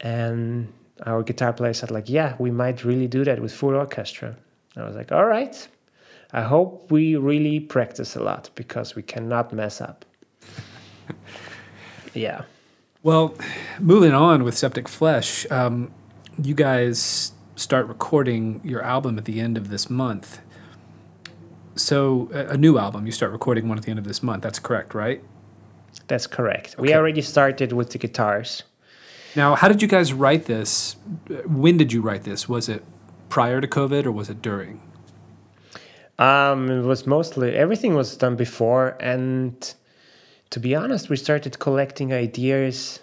And our guitar player said, like, yeah, we might really do that with full orchestra. I was like, all right. I hope we really practice a lot because we cannot mess up. <laughs> yeah. Well, moving on with Septicflesh, um, you guys start recording your album at the end of this month. So a new album you start recording one at the end of this month that's correct right? That's correct. Okay. we already started with the guitars. Now how did you guys write this? When did you write this? Was it prior to covid or was it during um, it was mostly everything was done before and to be honest we started collecting ideas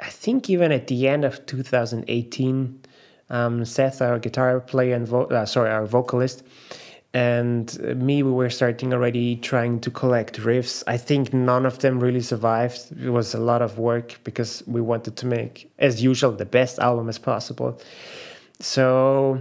i think even at the end of 2018 um, seth our guitar player and uh, sorry our vocalist and me we were starting already trying to collect riffs. I think none of them really survived. It was a lot of work because we wanted to make as usual the best album as possible. So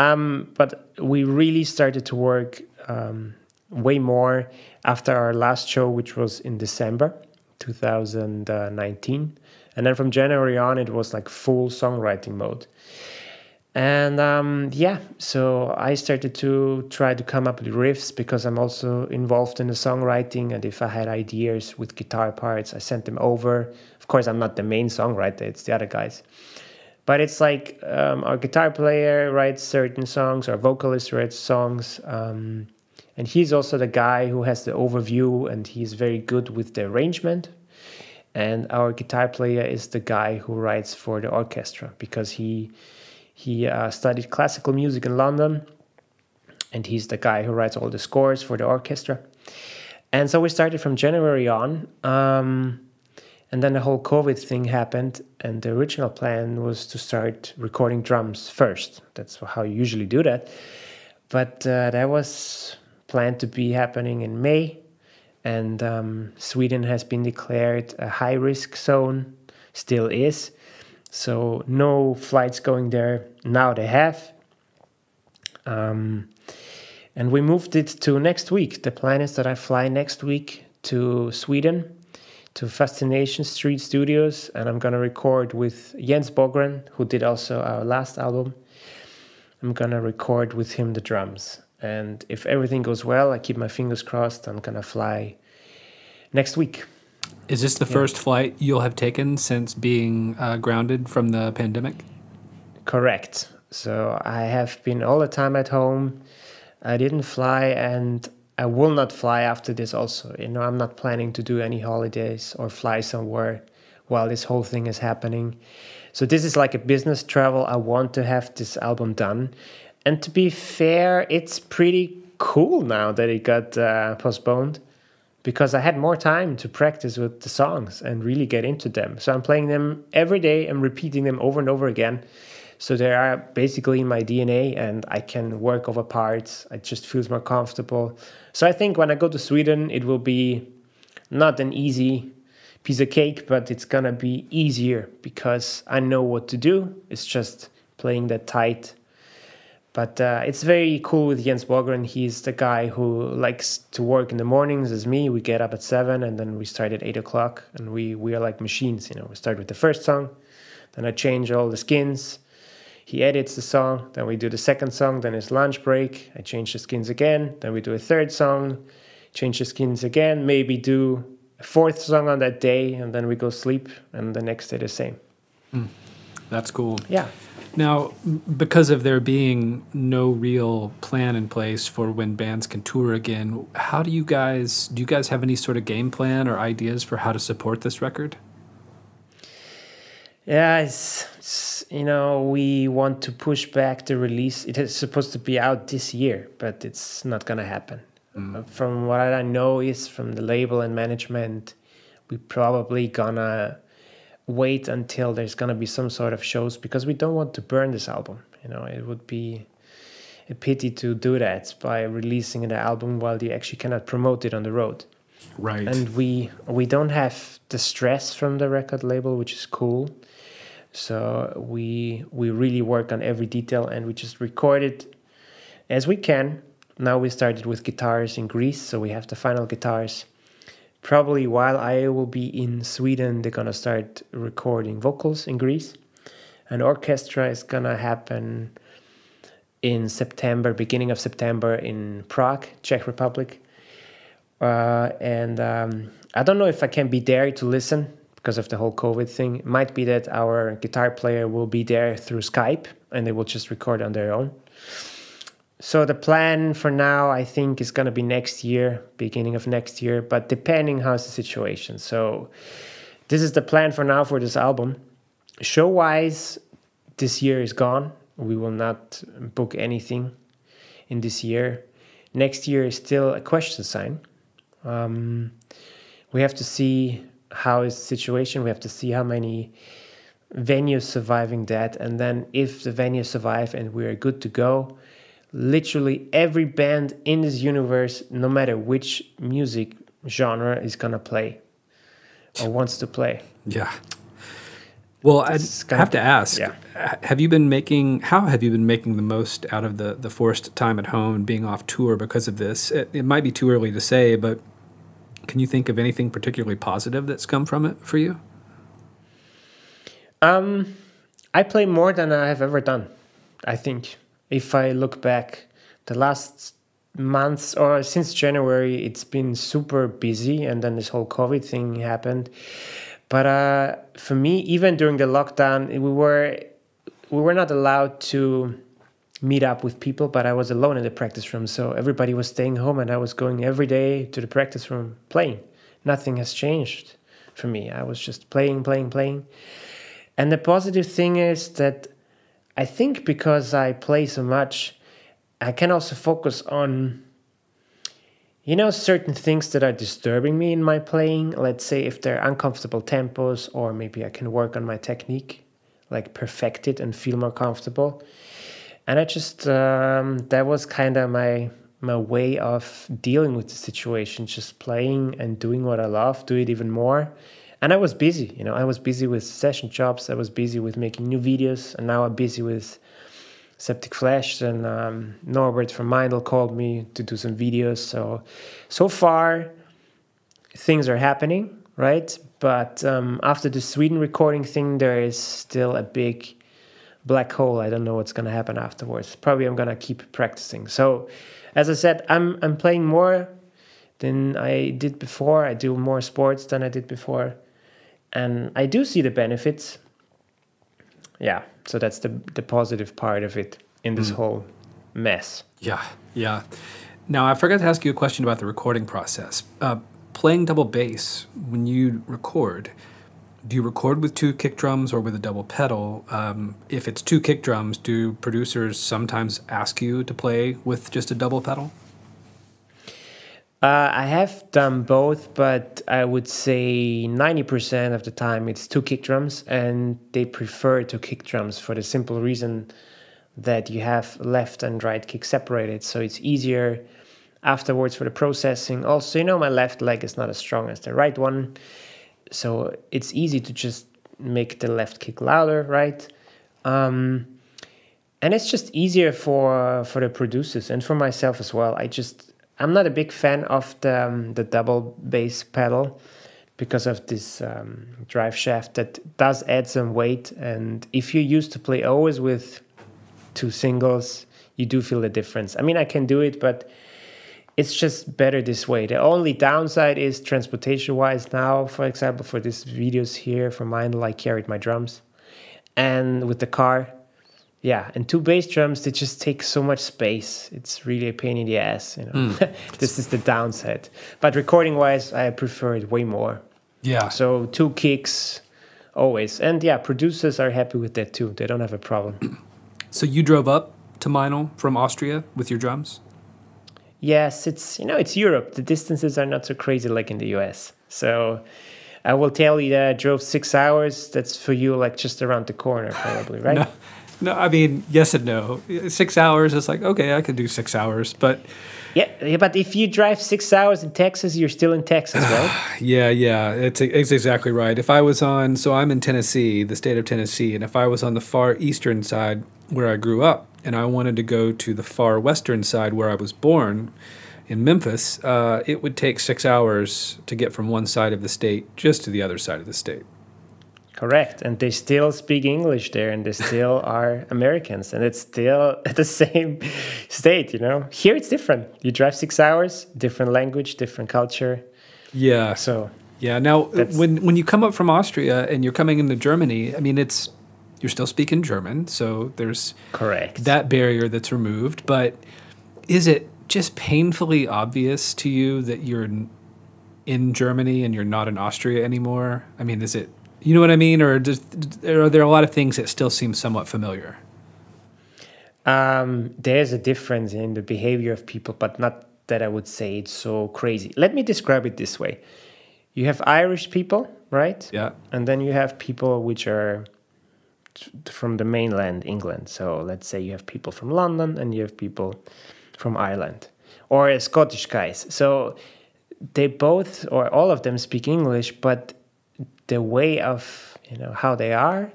um but we really started to work um, way more after our last show which was in december 2019 and then from january on it was like full songwriting mode. And um, yeah so i started to try to come up with riffs because i'm also involved in the songwriting. And if i had ideas with guitar parts i sent them over. Of course i'm not the main songwriter it's the other guys but it's like um, our guitar player writes certain songs our vocalist writes songs um, and he's also the guy who has the overview and he's very good with the arrangement and our guitar player is the guy who writes for the orchestra because he he uh, studied classical music in London, and he's the guy who writes all the scores for the orchestra. And so we started from January on. Um, and then the whole COVID thing happened, and the original plan was to start recording drums first. That's how you usually do that. But uh, that was planned to be happening in May, and um, Sweden has been declared a high risk zone, still is. So no flights going there. Now they have. Um, and we moved it to next week. The plan is that I fly next week to Sweden, to Fascination Street Studios, and I'm gonna record with Jens Bogren, who did also our last album. I'm gonna record with him the drums. And if everything goes well, I keep my fingers crossed, I'm gonna fly next week. Is this the yeah. first flight you'll have taken since being uh, grounded from the pandemic? Correct. So I have been all the time at home. I didn't fly and I will not fly after this also. You know, I'm not planning to do any holidays or fly somewhere while this whole thing is happening. So this is like a business travel. I want to have this album done. And to be fair, it's pretty cool now that it got uh, postponed because I had more time to practice with the songs and really get into them. So I'm playing them every day and repeating them over and over again. So they are basically in my DNA and I can work over parts. It just feels more comfortable. So I think when I go to Sweden, it will be not an easy piece of cake, but it's gonna be easier because I know what to do. It's just playing that tight but uh, it's very cool with Jens Bogren. He's the guy who likes to work in the mornings as me. We get up at seven and then we start at eight o'clock and we, we are like machines, you know. We start with the first song, then I change all the skins. He edits the song, then we do the second song, then it's lunch break. I change the skins again, then we do a third song, change the skins again, maybe do a fourth song on that day, and then we go sleep, and the next day the same. Mm, that's cool. Yeah. Now, because of there being no real plan in place for when bands can tour again, how do you guys do you guys have any sort of game plan or ideas for how to support this record? Yeah, it's, it's, you know we want to push back the release. It is supposed to be out this year, but it's not gonna happen. Mm. From what I know is from the label and management, we probably gonna wait until there's gonna be some sort of shows because we don't want to burn this album. You know, it would be a pity to do that by releasing the album while you actually cannot promote it on the road. Right. And we we don't have the stress from the record label, which is cool. So we we really work on every detail and we just record it as we can. Now we started with guitars in Greece, so we have the final guitars. Probably while I will be in Sweden, they're gonna start recording vocals in Greece. An orchestra is gonna happen in September, beginning of September in Prague, Czech Republic. Uh, and um, I don't know if I can be there to listen because of the whole COVID thing. It might be that our guitar player will be there through Skype and they will just record on their own. So the plan for now, I think, is going to be next year, beginning of next year, but depending how's the situation. So this is the plan for now for this album. Show wise, this year is gone. We will not book anything in this year. Next year is still a question sign. Um, we have to see how is the situation. We have to see how many venues surviving that, and then if the venues survive and we're good to go, literally every band in this universe, no matter which music genre, is gonna play or wants to play. Yeah. Well, I have to ask: yeah. Have you been making? How have you been making the most out of the the forced time at home and being off tour because of this? It, it might be too early to say, but can you think of anything particularly positive that's come from it for you? Um, I play more than I have ever done. I think if I look back, the last months or since January, it's been super busy, and then this whole COVID thing happened. But uh, for me, even during the lockdown, we were we were not allowed to meet up with people, but I was alone in the practice room. So everybody was staying home and I was going every day to the practice room playing. Nothing has changed for me. I was just playing, playing, playing. And the positive thing is that I think because I play so much, I can also focus on, you know, certain things that are disturbing me in my playing. Let's say if they're uncomfortable tempos, or maybe I can work on my technique, like perfect it and feel more comfortable and I just um, that was kind of my my way of dealing with the situation, just playing and doing what I love, do it even more. And I was busy, you know, I was busy with session jobs, I was busy with making new videos, and now I'm busy with Septicflesh. And um, Norbert from Meinl called me to do some videos. So, so far, things are happening, right? But um, after the Sweden recording thing, there is still a big black hole. I don't know what's going to happen afterwards. Probably I'm going to keep practicing. So, as I said, I'm I'm playing more than I did before. I do more sports than I did before, and I do see the benefits. Yeah, so that's the the positive part of it in this mm. whole mess. Yeah, yeah. Now I forgot to ask you a question about the recording process. Uh, playing double bass when you record do you record with two kick drums or with a double pedal? Um, if it's two kick drums, do producers sometimes ask you to play with just a double pedal? Uh, I have done both, but I would say 90% of the time it's two kick drums, and they prefer two kick drums for the simple reason that you have left and right kick separated, so it's easier afterwards for the processing. Also, you know, my left leg is not as strong as the right one so it's easy to just make the left kick louder, right? Um, and it's just easier for for the producers and for myself as well. I just I'm not a big fan of the um, the double bass pedal because of this um, drive shaft that does add some weight. And if you used to play always with two singles, you do feel the difference. I mean, I can do it, but it's just better this way. The only downside is transportation wise now, for example, for these videos here for Meinl, I carried my drums. And with the car, yeah, and two bass drums, they just take so much space. It's really a pain in the ass, you know. Mm. <laughs> this is the downside. But recording wise, I prefer it way more. Yeah. So two kicks always. And yeah, producers are happy with that too. They don't have a problem. <clears throat> So you drove up to Meinl from Austria with your drums? Yes, it's you know, it's Europe. The distances are not so crazy like in the US. So I will tell you that I drove six hours. That's for you like just around the corner, probably, <laughs> right? no, no, I mean yes and no. Six hours is like okay, I could do six hours, but yeah, yeah, but if you drive six hours in Texas, you're still in Texas, right? <sighs> yeah, yeah, it's, it's exactly right. If I was on, so I'm in Tennessee, the state of Tennessee, and if I was on the far eastern side where I grew up, and I wanted to go to the far western side where I was born, in Memphis, uh, it would take six hours to get from one side of the state just to the other side of the state. Correct. And they still speak English there and they still <laughs> are Americans and it's still <laughs> the same state, you know. Here it's different. You drive six hours, different language, different culture. Yeah. So Yeah. Now when when you come up from Austria and you're coming into Germany, I mean it's you're still speaking German, so there's correct that barrier that's removed. But is it just painfully obvious to you that you're in Germany and you're not in Austria anymore? I mean, is it you know what I mean, or does, are there a lot of things that still seem somewhat familiar? Um, there's a difference in the behavior of people, but not that I would say it's so crazy. Let me describe it this way: you have Irish people, right? Yeah, and then you have people which are from the mainland England. So let's say you have people from London and you have people from Ireland, or Scottish guys. So they both or all of them speak English, but the way of you know how they are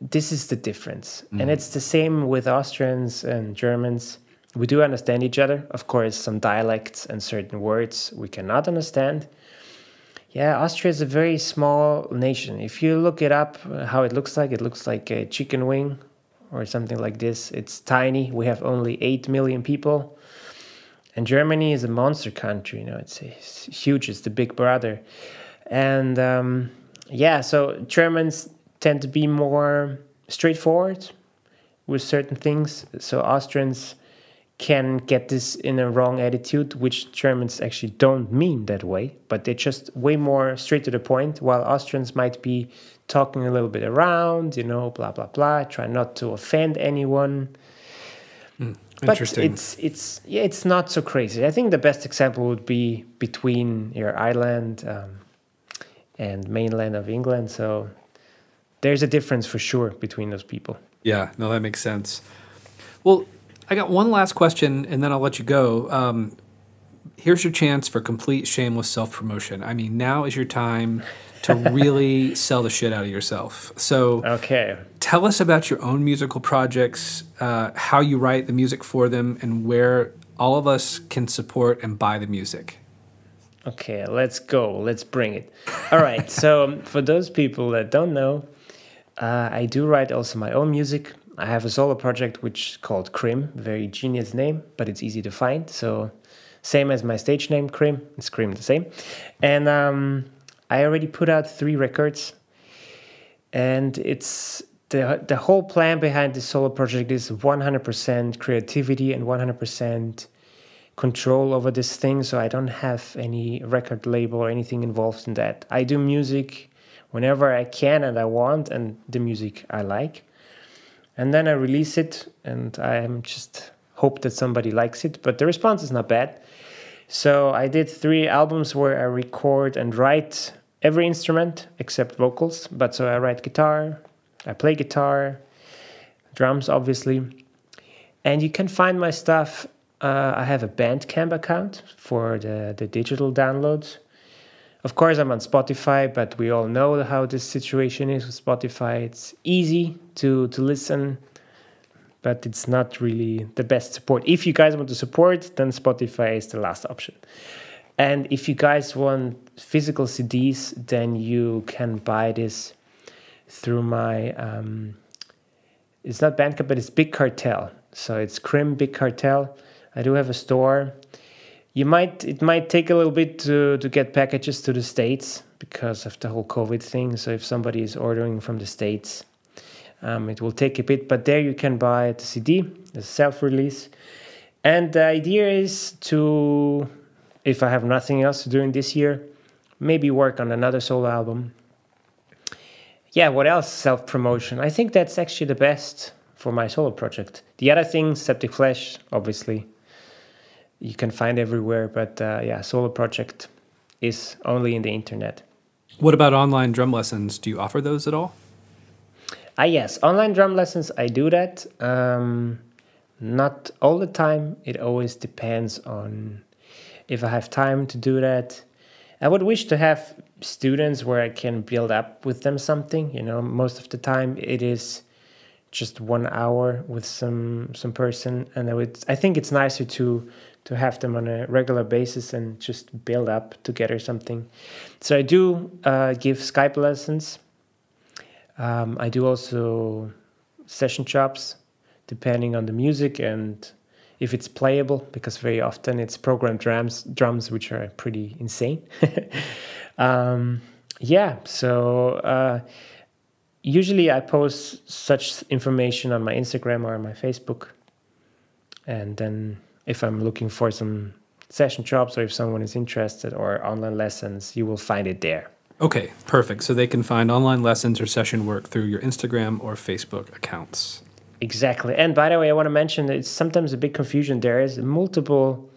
this is the difference mm. and it's the same with austrians and germans we do understand each other of course some dialects and certain words we cannot understand yeah austria is a very small nation. If you look it up uh, how it looks like it looks like a chicken wing or something like this. It's tiny. We have only 8 million people. And germany is a monster country you know it's, it's huge it's the big brother. And um, yeah, so Germans tend to be more straightforward with certain things. So Austrians can get this in a wrong attitude, which Germans actually don't mean that way, but they're just way more straight to the point, while Austrians might be talking a little bit around, you know, blah blah blah, try not to offend anyone. Mm, interesting. But it's it's yeah, it's not so crazy. I think the best example would be between your Ireland, um, and mainland of England. So there's a difference for sure between those people. Yeah, no, that makes sense. Well, I got one last question, and then I'll let you go. Um, here's your chance for complete shameless self promotion. I mean, now is your time to <laughs> really sell the shit out of yourself. So, okay, tell us about your own musical projects, uh, how you write the music for them, and where all of us can support and buy the music. Okay, let's go. Let's bring it. All right. so, <laughs> for those people that don't know, uh, I do write also my own music. I have a solo project which called Krimh, very genius name, but it's easy to find. So, same as my stage name, Krimh. It's Krimh the same. And um, I already put out three records, and it's the the whole plan behind this solo project is 100% creativity and 100% control over this thing, so I don't have any record label or anything involved in that. I do music whenever I can and I want, and the music I like. And then I release it, and I am just hope that somebody likes it. But the response is not bad. So I did three albums where I record and write every instrument except vocals. But so I write guitar, I play guitar, drums, obviously. And you can find my stuff uh, I have a Bandcamp account for the, the digital downloads. Of course, I'm on Spotify, but we all know how this situation is with Spotify. It's easy to, to listen, but it's not really the best support. If you guys want to support, then Spotify is the last option. And if you guys want physical CDs, then you can buy this through my um, it's not Bandcamp, but it's Big Cartel. So it's Krimh Big Cartel. I do have a store. You might it might take a little bit to to get packages to the states because of the whole COVID thing. So if somebody is ordering from the states, um, it will take a bit. But there you can buy the CD, the self release. And the idea is to, if I have nothing else to do in this year, maybe work on another solo album. Yeah, what else? Self promotion. I think that's actually the best for my solo project. The other thing, Septicflesh, obviously, you can find everywhere. But uh, yeah, solo project is only in the internet. What about online drum lessons? Do you offer those at all? Ah, yes, online drum lessons. I do that. Um, not all the time. It always depends on if I have time to do that. I would wish to have students where I can build up with them something. You know, most of the time it is just one hour with some some person, and I would. I think it's nicer to to have them on a regular basis and just build up together something. So I do uh, give Skype lessons. Um, I do also session jobs, depending on the music and if it's playable, because very often it's programmed drums, drums which are pretty insane. <laughs> um, yeah, so uh, usually I post such information on my Instagram or on my Facebook, and then if I'm looking for some session jobs or if someone is interested or online lessons, you will find it there. Okay, perfect. So they can find online lessons or session work through your Instagram or Facebook accounts. Exactly. And by the way, I want to mention that it's sometimes a big confusion. There is multiple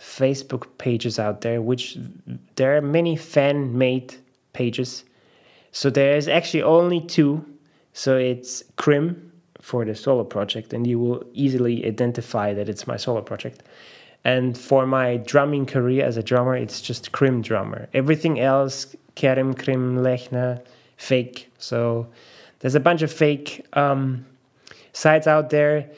Facebook pages out there, which there are many fan made pages. So there is actually only two. So it's Krimh for the solo project, and you will easily identify that it's my solo project. And for my drumming career as a drummer, it's just Krimh drummer. Everything else, Kerim, Krimh, Lechner, fake. So there's a bunch of fake um, sites out there.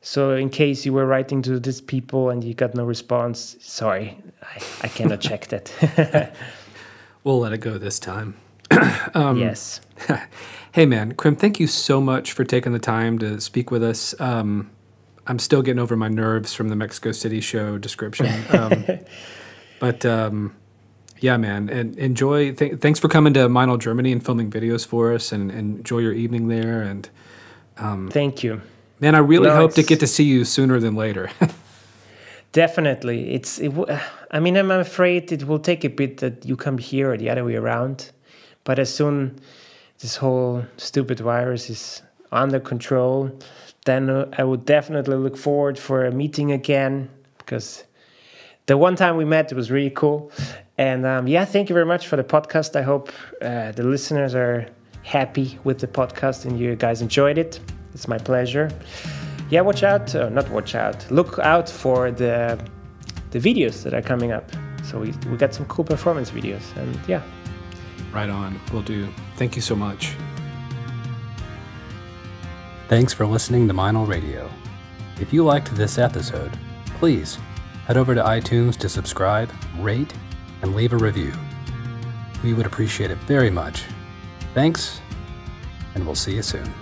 So in case you were writing to these people and you got no response, sorry, I, I cannot check that. <laughs> we'll let it go this time. <clears throat> um, yes. <laughs> Hey, man, Krimh, thank you so much for taking the time to speak with us. Um, I'm still getting over my nerves from the Mexico City show description. <laughs> Um, but um, yeah, man, and enjoy. Th- thanks for coming to Meinl, Germany, and filming videos for us, and, and enjoy your evening there. And um, thank you, man. I really no, hope to get to see you sooner than later. <laughs> definitely, it's. It w- I mean, I'm afraid it will take a bit that you come here or the other way around, but as soon this whole stupid virus is under control, then uh, I would definitely look forward for a meeting again because the one time we met it was really cool. And um, yeah, thank you very much for the podcast. I hope uh, the listeners are happy with the podcast and you guys enjoyed it. It's my pleasure. Yeah, watch out, uh, not watch out, look out for the the videos that are coming up. So we, we got some cool performance videos and yeah, Right on. Will do. Thank you so much. Thanks for listening to Meinl Radio. If you liked this episode, please head over to iTunes to subscribe, rate, and leave a review. We would appreciate it very much. Thanks, and we'll see you soon.